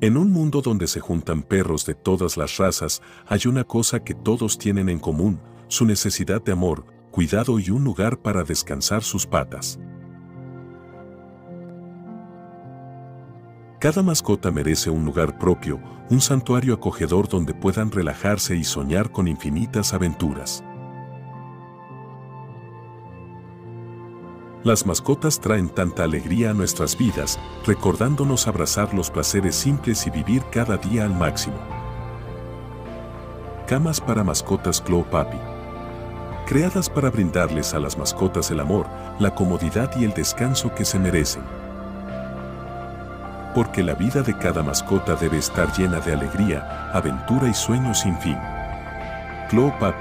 En un mundo donde se juntan perros de todas las razas, hay una cosa que todos tienen en común, su necesidad de amor, cuidado y un lugar para descansar sus patas. Cada mascota merece un lugar propio, un santuario acogedor donde puedan relajarse y soñar con infinitas aventuras. Las mascotas traen tanta alegría a nuestras vidas, recordándonos abrazar los placeres simples y vivir cada día al máximo. Camas para mascotas Glow Papi. Creadas para brindarles a las mascotas el amor, la comodidad y el descanso que se merecen. Porque la vida de cada mascota debe estar llena de alegría, aventura y sueños sin fin. Glow Papi.